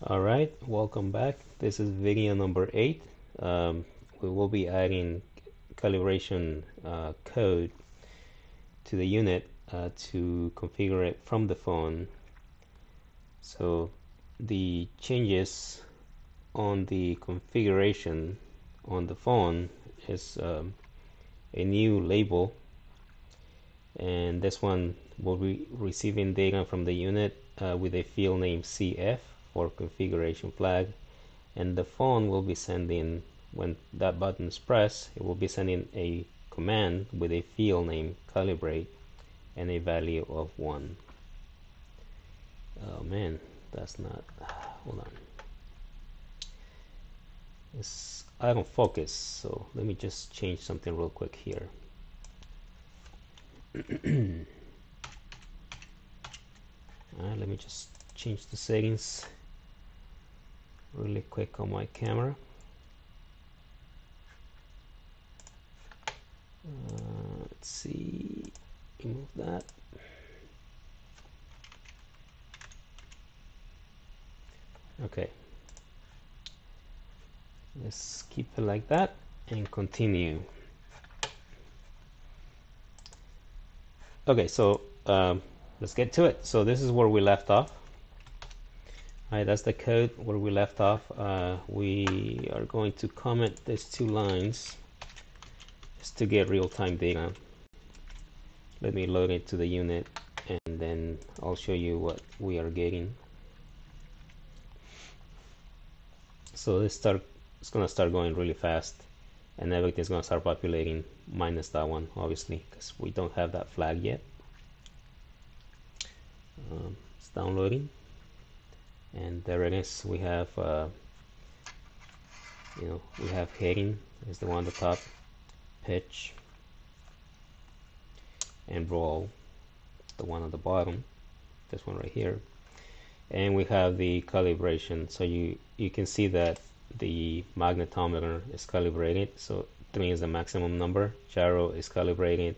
All right, welcome back. This is video number eight. Um, we will be adding calibration uh, code to the unit uh, to configure it from the phone. So the changes on the configuration on the phone is um, a new label and this one will be receiving data from the unit uh, with a field name CF for configuration flag and the phone will be sending when that button is pressed it will be sending a command with a field name calibrate and a value of 1 oh man that's not hold on. It's I don't focus so let me just change something real quick here. Let me just change the settings really quick on my camera. Uh, let's see remove that. Okay. Let's keep it like that and continue. Okay so um, let's get to it. So this is where we left off Alright, that's the code where we left off. Uh, we are going to comment these two lines just to get real-time data. Let me load it to the unit and then I'll show you what we are getting. So this start it's gonna start going really fast and everything's gonna start populating minus that one obviously because we don't have that flag yet. Um, it's downloading and there it is. We have uh, you know we have heading is the one on the top pitch and roll the one on the bottom this one right here. And we have the calibration. So you you can see that the magnetometer is calibrated. So 3 is the maximum number. Gyro is calibrated.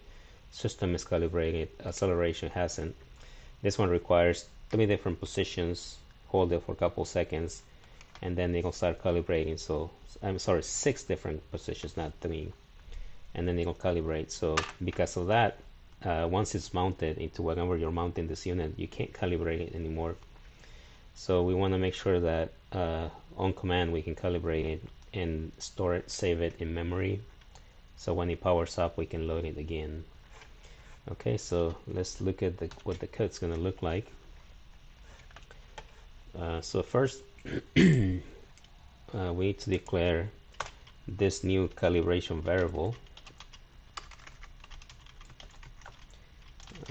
System is calibrated. Acceleration hasn't. This one requires three different positions hold it for a couple seconds and then it'll start calibrating. So I'm sorry six different positions not three. And then it'll calibrate. So because of that uh, once it's mounted into whatever you're mounting this unit you can't calibrate it anymore. So we want to make sure that uh, on command we can calibrate it and store it save it in memory. So when it powers up we can load it again. Okay so let's look at the, what the code's gonna look like uh, so first uh, we need to declare this new calibration variable.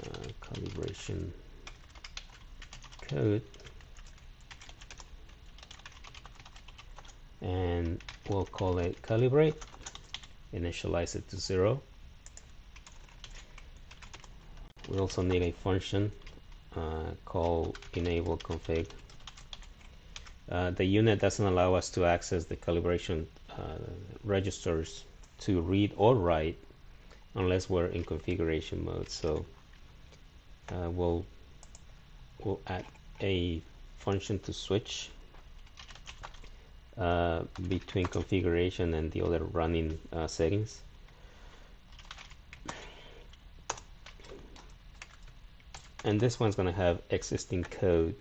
Uh, calibration code. And we'll call it calibrate initialize it to zero. We also need a function uh, called enable config uh, the unit doesn't allow us to access the calibration uh, registers to read or write unless we're in configuration mode. So uh, we'll we'll add a function to switch uh, between configuration and the other running uh, settings. And this one's going to have existing code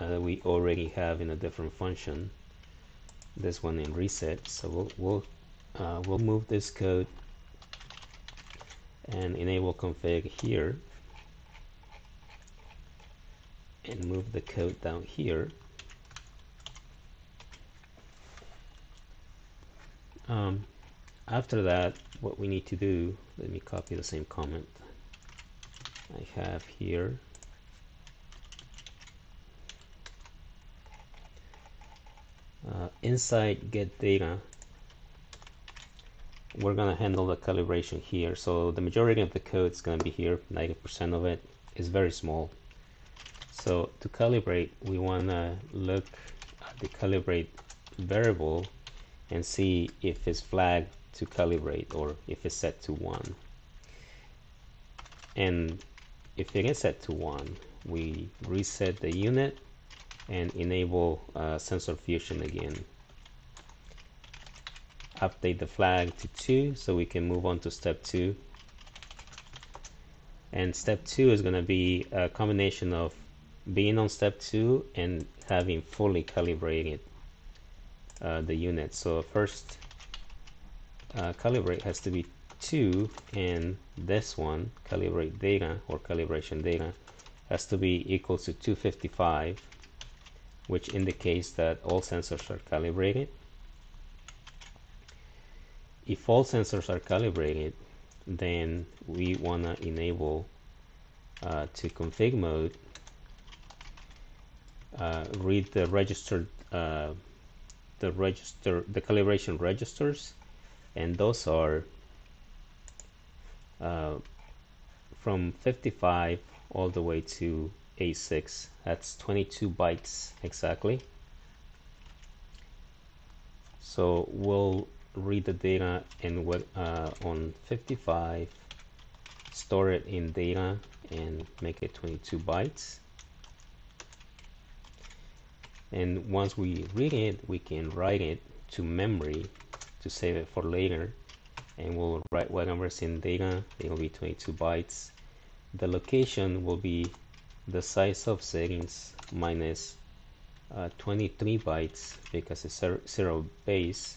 uh, we already have in a different function. This one in reset. So we'll we'll, uh, we'll move this code and enable config here and move the code down here. Um, after that what we need to do let me copy the same comment I have here uh, inside get data we're gonna handle the calibration here. So the majority of the code is gonna be here 90% of it is very small. So to calibrate we want to look at the calibrate variable and see if it's flagged to calibrate or if it's set to 1 and if it is set to 1 we reset the unit and enable uh, sensor fusion again. Update the flag to 2 so we can move on to step 2 and step 2 is going to be a combination of being on step 2 and having fully calibrated uh, the unit. So first uh, calibrate has to be 2 and this one calibrate data or calibration data has to be equal to 255 which indicates that all sensors are calibrated. If all sensors are calibrated then we want to enable uh, to config mode uh, read the registered uh, the register the calibration registers and those are uh, from 55 all the way to A6 that's 22 bytes exactly. So we'll read the data and what uh, on 55 store it in data and make it 22 bytes. And once we read it we can write it to memory to save it for later. And we'll write whatever's in data. It will be 22 bytes. The location will be the size of settings minus uh, 23 bytes because it's zero base.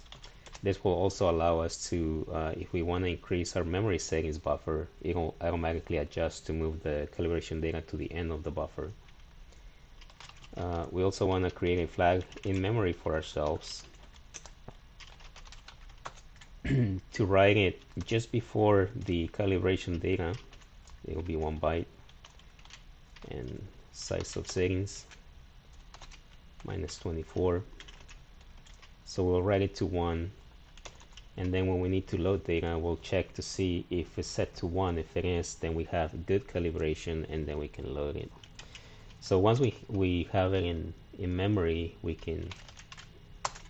This will also allow us to uh, if we want to increase our memory settings buffer it will automatically adjust to move the calibration data to the end of the buffer. Uh, we also want to create a flag in memory for ourselves to write it just before the calibration data. It will be one byte and size of settings minus 24 so we'll write it to 1 and then when we need to load data we'll check to see if it's set to 1 if it is then we have good calibration and then we can load it. So once we, we have it in, in memory we can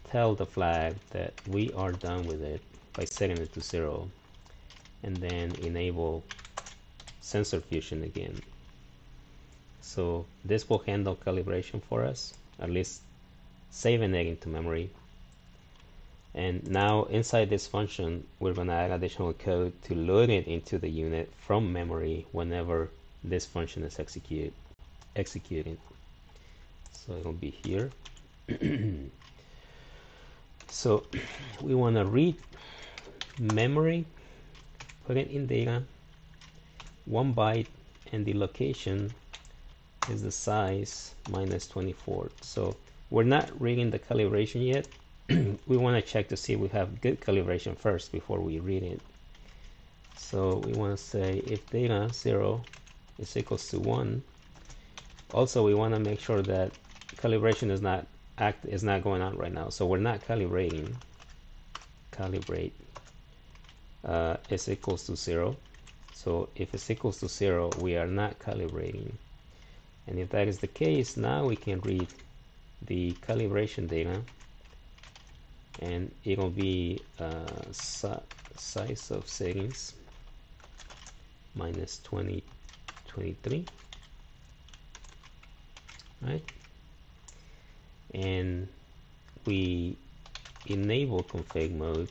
tell the flag that we are done with it by setting it to 0 and then enable sensor fusion again so this will handle calibration for us at least saving it into memory. And now inside this function we're going to add additional code to load it into the unit from memory whenever this function is execute executing so it'll be here. So we want to read memory put it in data one byte and the location is the size minus 24 so we're not reading the calibration yet we want to check to see if we have good calibration first before we read it. So we want to say if data 0 is equals to 1. Also, we want to make sure that calibration is not act is not going on right now. So we're not calibrating. Calibrate uh, is equals to 0. So if it's equals to 0, we are not calibrating. And if that is the case, now we can read the calibration data. And it'll be uh, si size of settings minus 20 23 right? And we enable config mode.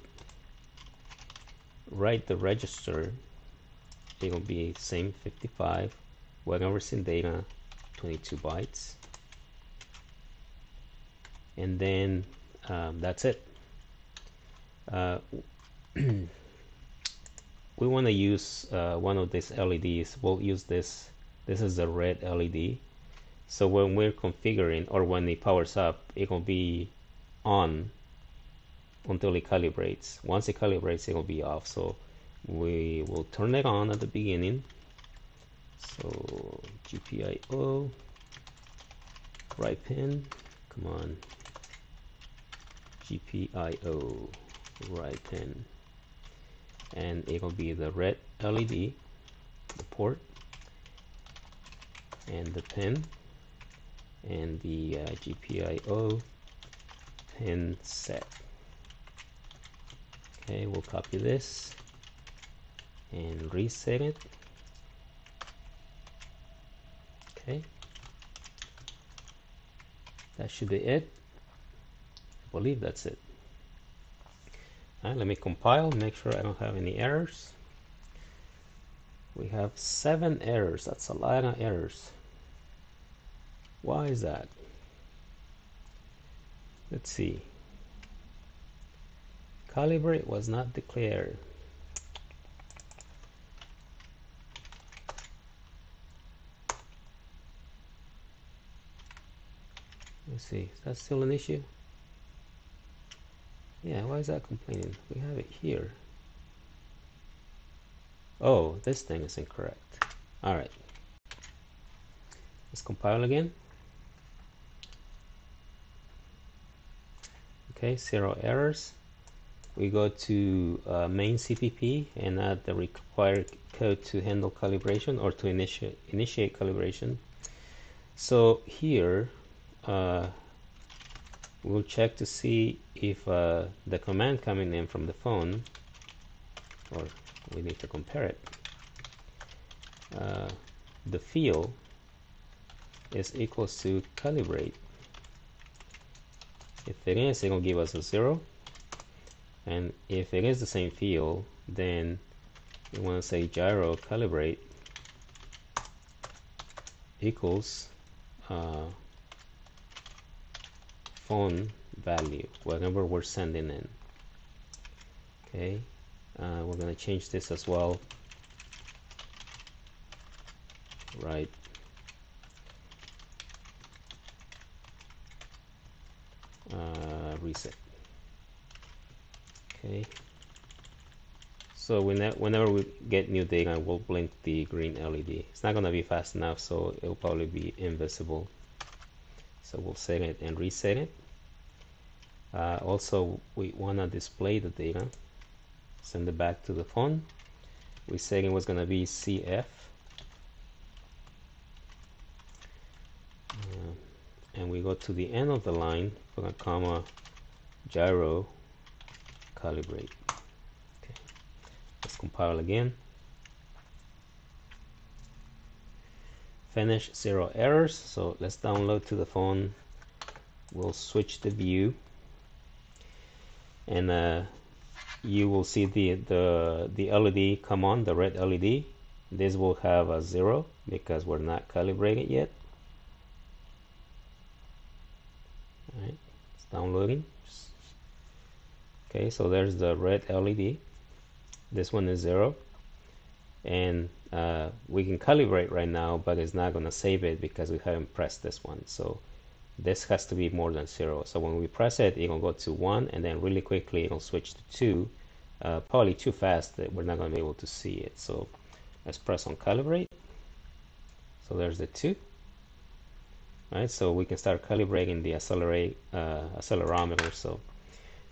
Write the register. It'll be same 55 whatever's in data 22 bytes. And then um, that's it. Uh, we want to use uh, one of these LEDs we'll use this this is the red LED so when we're configuring or when it powers up it will be on until it calibrates. Once it calibrates it will be off. So we will turn it on at the beginning so GPIO right pin. Come on. GPIO right pin. And it will be the red LED the port and the pin and the uh, GPIO pin set. Okay we'll copy this and reset it okay. That should be it. I believe that's it. Right, let me compile make sure I don't have any errors. We have seven errors. That's a lot of errors. Why is that? Let's see. Calibrate was not declared let's see. Is that still an issue? Yeah why is that complaining? We have it here. Oh this thing is incorrect. All right. Let's compile again. Okay zero errors. We go to uh, main CPP and add the required code to handle calibration or to initiate initiate calibration. So here uh, we'll check to see if uh, the command coming in from the phone or we need to compare it uh, the field is equals to calibrate. If it is it will give us a zero. And if it is the same field then we want to say gyro calibrate equals uh, phone value. Whatever we're sending in. Okay? Uh, we're gonna change this as well. Right. Uh, reset. Okay? So whenever we get new data we'll blink the green LED it's not gonna be fast enough so it'll probably be invisible so we'll set it and reset it. Uh, also we want to display the data. Send it back to the phone. We said it was going to be CF uh, and we go to the end of the line put a comma gyro calibrate. Okay. Let's compile again finish zero errors. So let's download to the phone. We'll switch the view. And uh, you will see the the the LED come on the red LED this will have a zero because we're not calibrated yet. All right it's downloading. Okay so there's the red LED this one is zero and uh, we can calibrate right now but it's not going to save it because we haven't pressed this one. So this has to be more than zero. So when we press it it'll go to one and then really quickly it'll switch to two uh, probably too fast that we're not going to be able to see it. So let's press on calibrate. So there's the two. Right so we can start calibrating the accelerate uh, accelerometer. So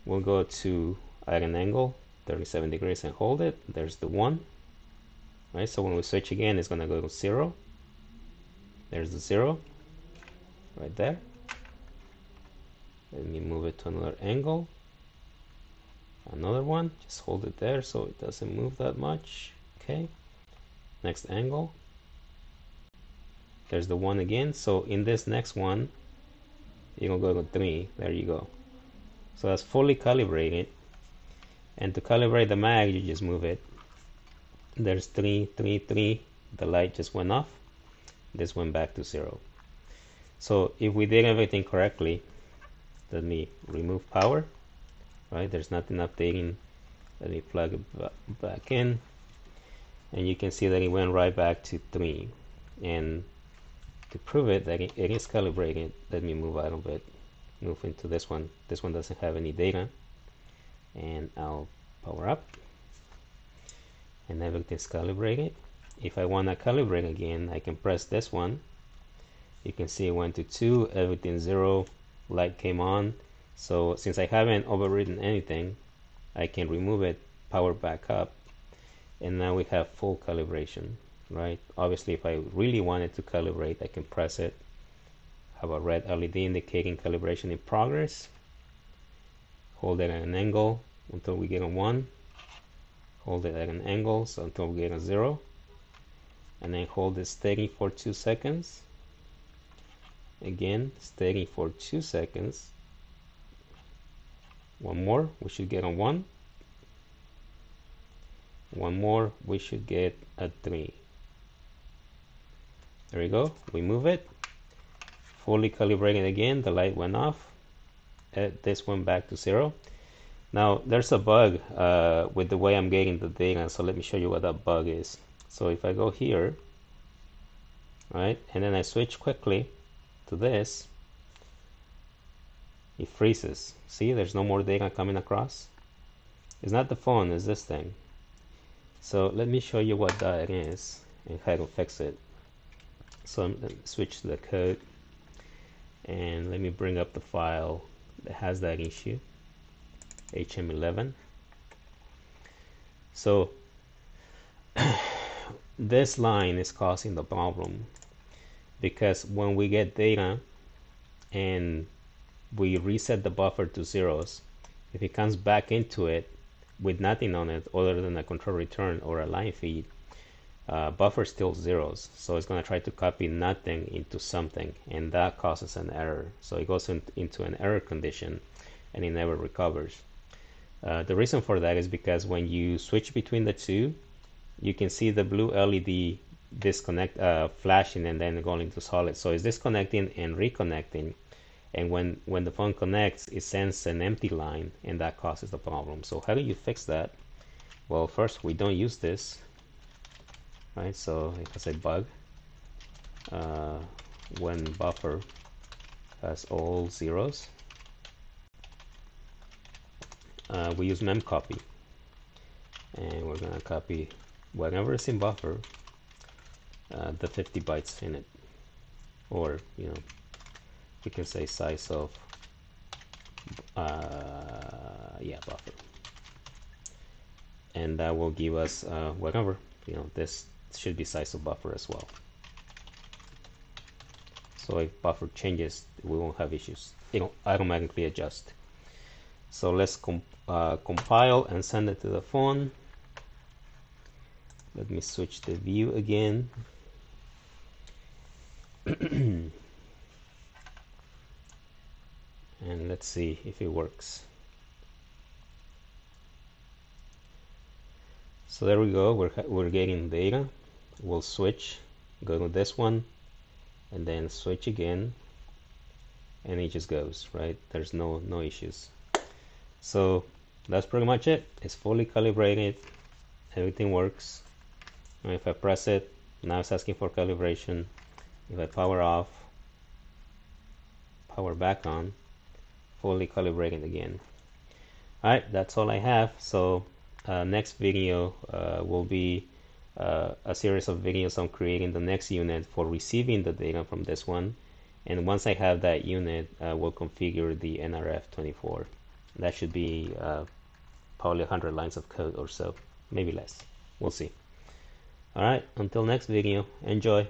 we'll go to at an angle 37 degrees and hold it. There's the one right so when we switch again it's going to go to zero. There's the zero. Right there. Let me move it to another angle. Another one. Just hold it there so it doesn't move that much. Okay. Next angle. There's the one again. So in this next one you'll go to three. There you go. So that's fully calibrated. And to calibrate the mag you just move it there's three three three. The light just went off. This went back to zero. So if we did everything correctly let me remove power right? There's nothing updating. Let me plug it back in. And you can see that it went right back to 3 and to prove it that it is calibrated let me move out of it move into this one. This one doesn't have any data. And I'll power up and everything's calibrated if I want to calibrate again I can press this one. You can see it went to 2 everything 0 light came on. So since I haven't overridden anything I can remove it power back up and now we have full calibration right? Obviously if I really wanted to calibrate I can press it. Have a red LED indicating calibration in progress. Hold it at an angle until we get a 1 hold it at an angle so until we get a 0 and then hold it steady for 2 seconds. Again taking for two seconds. One more we should get a one. One more we should get a three. There we go we move it. Fully calibrated again the light went off. This went back to zero now there's a bug uh, with the way I'm getting the data so let me show you what that bug is. So if I go here right and then I switch quickly to this it freezes. See there's no more data coming across? It's not the phone it's this thing. So let me show you what that is and how to fix it. So I'm going to switch to the code and let me bring up the file that has that issue HM11 so this line is causing the problem because when we get data and we reset the buffer to zeros if it comes back into it with nothing on it other than a control return or a line feed uh, buffer still zeros. So it's going to try to copy nothing into something and that causes an error. So it goes in, into an error condition and it never recovers uh, the reason for that is because when you switch between the two you can see the blue LED disconnect uh, flashing and then going into solid. So it's disconnecting and reconnecting. And when when the phone connects it sends an empty line and that causes the problem. So how do you fix that? Well first we don't use this right? So if I say bug. Uh, when buffer has all zeros uh, we use memcopy and we're gonna copy whatever is in buffer uh, the 50 bytes in it. Or you know we can say size of uh, yeah buffer. And that will give us uh, whatever you know this should be size of buffer as well. So if buffer changes we won't have issues. It'll automatically adjust so let's comp uh, compile and send it to the phone. Let me switch the view again. And let's see if it works. So there we go. We're, we're getting data. We'll switch. Go to this one and then switch again. And it just goes right? There's no no issues so that's pretty much it. It's fully calibrated. Everything works. And if I press it now it's asking for calibration. If I power off power back on fully calibrated again. Alright that's all I have. So uh, next video uh, will be uh, a series of videos on creating the next unit for receiving the data from this one. And once I have that unit uh, we'll configure the NRF24 that should be uh, probably 100 lines of code or so maybe less. We'll see. Alright until next video enjoy